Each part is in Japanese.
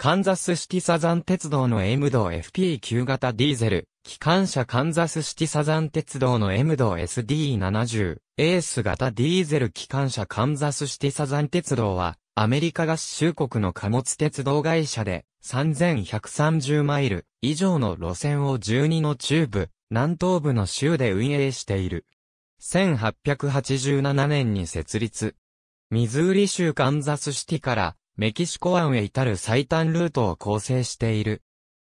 カンザスシティサザン鉄道の M 道 FP9 型ディーゼル、機関車カンザスシティサザン鉄道の M 道 SD70、エース型ディーゼル機関車カンザスシティサザン鉄道は、アメリカ合衆国の貨物鉄道会社で、3130マイル以上の路線を12の中部、南東部の州で運営している。1887年に設立。ミズーリ州カンザスシティからメキシコ湾へ至る最短ルートを構成している。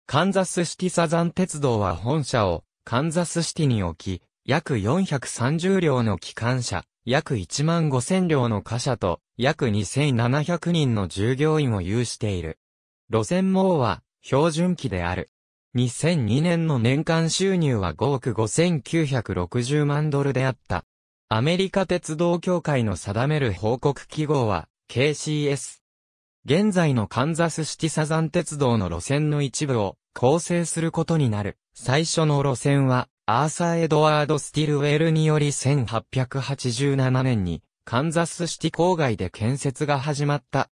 カンザスシティサザン鉄道は本社をカンザスシティに置き、約430両の機関車、約1万5000両の貨車と約2700人の従業員を有している。路線網は標準機である。2002年の年間収入は5億5960万ドルであった。アメリカ鉄道協会の定める報告記号は KCS。現在のカンザスシティサザン鉄道の路線の一部を構成することになる。最初の路線は、アーサー・エドワード・スティルウェルにより1887年に、カンザスシティ郊外で建設が始まった。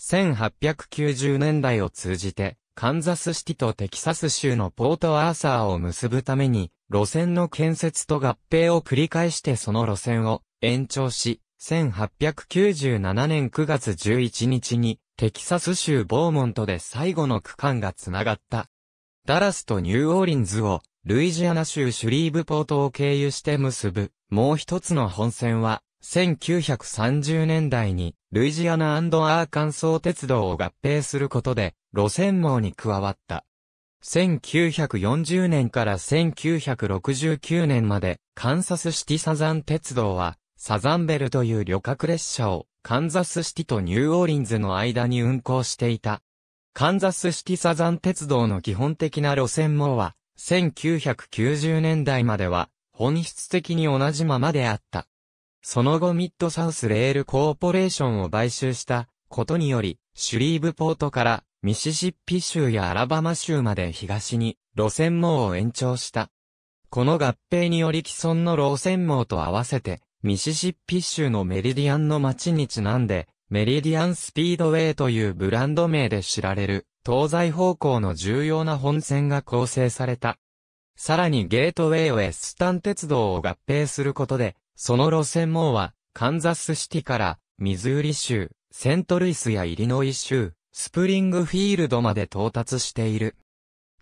1890年代を通じて、カンザスシティとテキサス州のポートアーサーを結ぶために、路線の建設と合併を繰り返してその路線を延長し、1897年9月11日にテキサス州ボーモントで最後の区間が繋がった。ダラスとニューオーリンズを、ルイジアナ州シュリーブポートを経由して結ぶ、もう一つの本線は、1930年代に、ルイジアナアーカンソー鉄道を合併することで、路線網に加わった。1940年から1969年まで、カンサスシティサザン鉄道は、サザンベルという旅客列車をカンザスシティとニューオーリンズの間に運行していた。カンザスシティサザン鉄道の基本的な路線網は、1990年代までは、本質的に同じままであった。その後ミッドサウスレールコーポレーションを買収したことにより、シュリーブポートからミシシッピ州やアラバマ州まで東に路線網を延長した。この合併により既存の路線網と合わせてミシシッピ州のメリディアンの街にちなんで、メリディアンスピードウェイというブランド名で知られる、東西方向の重要な本線が構成された。さらにゲートウェイウェスタン鉄道を合併することで、その路線網は、カンザスシティから、ミズーリ州、セントルイスやイリノイ州、スプリングフィールドまで到達している。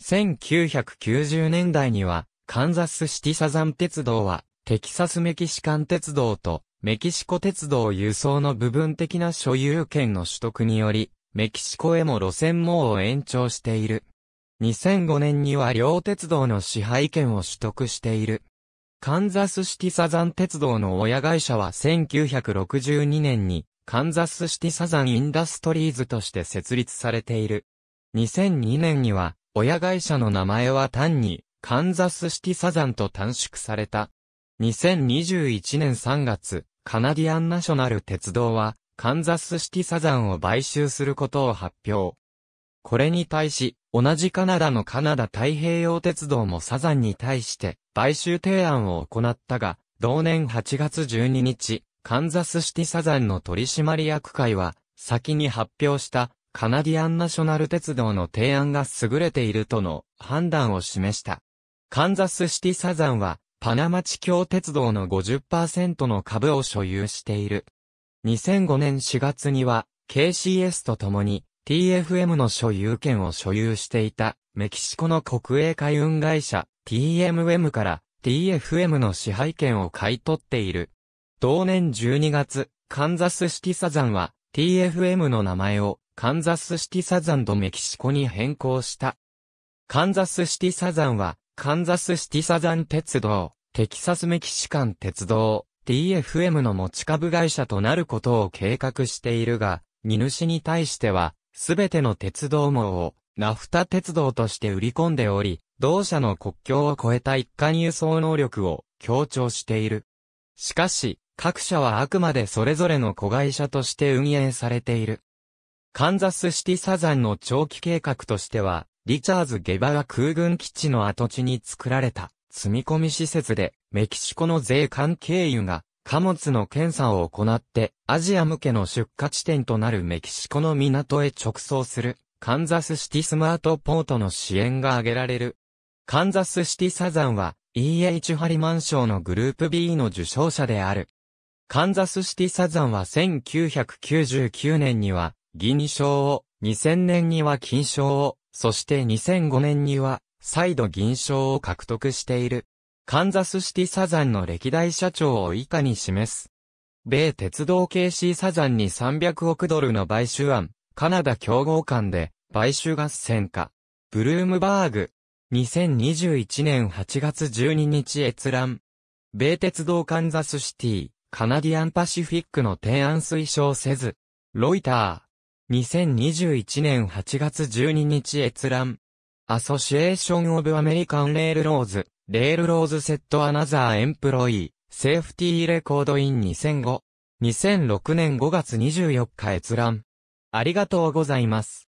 1990年代には、カンザスシティサザン鉄道は、テキサスメキシカン鉄道とメキシコ鉄道輸送の部分的な所有権の取得により、メキシコへも路線網を延長している。2005年には両鉄道の支配権を取得している。カンザスシティサザン鉄道の親会社は1962年にカンザスシティサザンインダストリーズとして設立されている。2002年には親会社の名前は単にカンザスシティサザンと短縮された。2021年3月、カナディアンナショナル鉄道は、カンザスシティサザンを買収することを発表。これに対し、同じカナダのカナダ太平洋鉄道もサザンに対して買収提案を行ったが、同年8月12日、カンザスシティサザンの取締役会は、先に発表したカナディアンナショナル鉄道の提案が優れているとの判断を示した。カンザスシティサザンはパナマ地峡鉄道の50%の株を所有している。2005年4月には KCS と共に TFM の所有権を所有していたメキシコの国営海運会社 TMM から TFM の支配権を買い取っている。同年12月、カンザスシティサザンは TFM の名前をカンザスシティサザンとメキシコに変更した。カンザスシティサザンはカンザスシティサザン鉄道、テキサスメキシカン鉄道、TFM の持ち株会社となることを計画しているが、荷主に対しては、すべての鉄道網を、ナフタ鉄道として売り込んでおり、同社の国境を越えた一貫輸送能力を強調している。しかし、各社はあくまでそれぞれの子会社として運営されている。カンザスシティサザンの長期計画としては、リチャーズ・ゲバガ空軍基地の跡地に作られた積み込み施設でメキシコの税関経由が貨物の検査を行ってアジア向けの出荷地点となるメキシコの港へ直送するカンザスシティスマートポートの支援が挙げられる。カンザスシティサザンは E.H. ハリマン賞のグループ B の受賞者である。カンザスシティサザンは1999年には銀賞を、2000年には金賞を、そして2005年には再度銀賞を獲得している。カンザスシティサザンの歴代社長を以下に示す。米鉄道系 C サザンに300億ドルの買収案、カナダ競合間で、買収合戦か。ブルームバーグ。2021年8月12日閲覧。米鉄道カンザスシティ、カナディアンパシフィックの提案推奨せず。ロイター。2021年8月12日閲覧。 Association of American Railroads、Railroads Set Another Employee Safety Record in 2005。2006年5月24日閲覧。ありがとうございます。